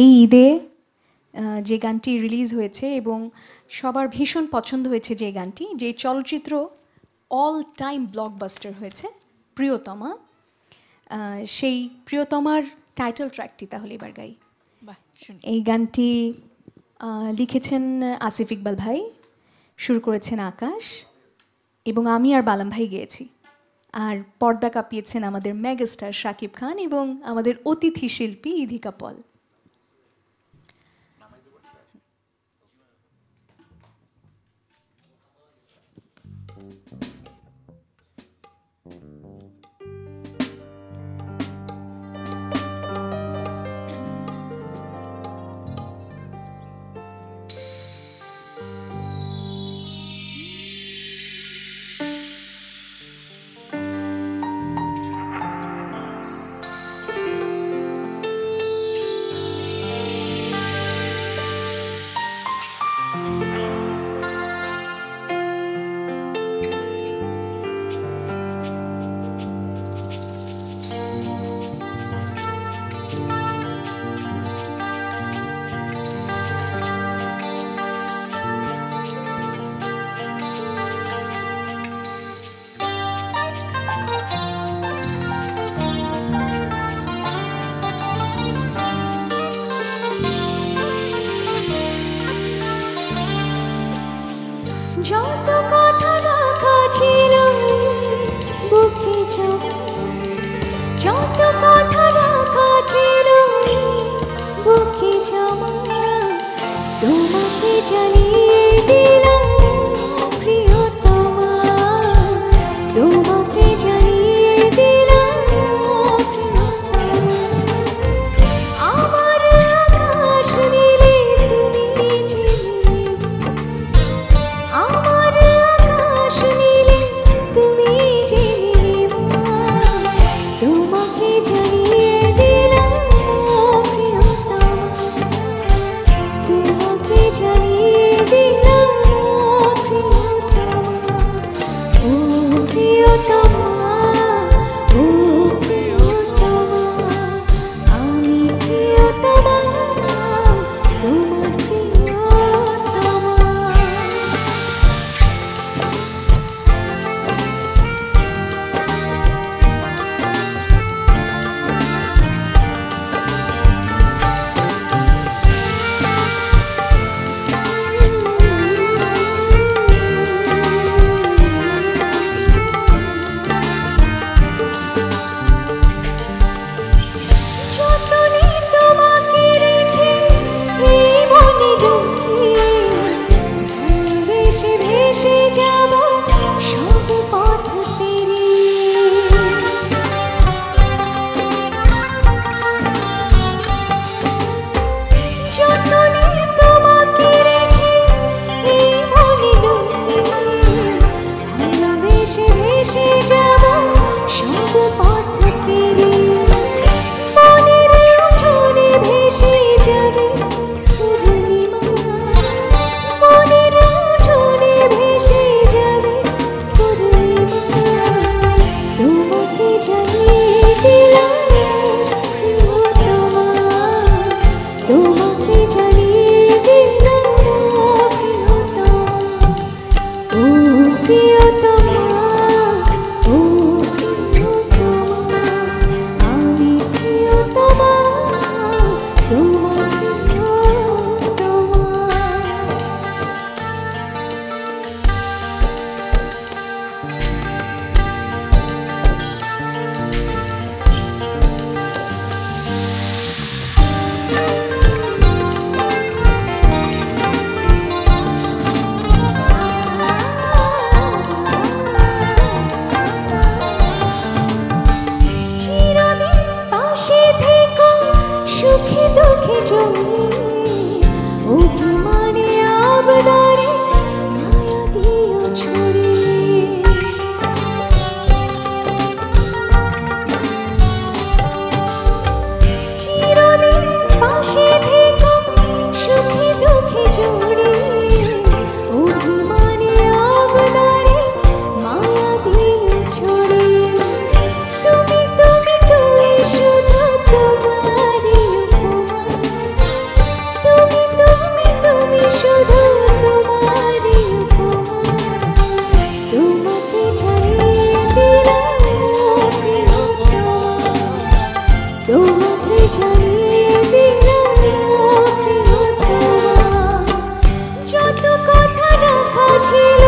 এই ঈদে যে গানটি রিলিজ হয়েছে এবং সবার ভীষণ পছন্দ হয়েছে যে গানটি যে চলচ্চিত্র অল টাইম ব্লকবাস্টার হয়েছে প্রিয়তমা। সেই প্রিয়তমার টাইটেল ট্র্যাকটি তাহলে এবার গাই। এই গানটি লিখেছেন আসিফ ইকবাল ভাই শুরু করেছেন আকাশ এবং আমি আর বালাম ভাই গেয়েছি। আর পর্দা কাঁপিয়েছেন আমাদের মেগাস্টার শাকিব খান এবং আমাদের অতিথি শিল্পী ইধিকা পল। Mm-hmm. Chile.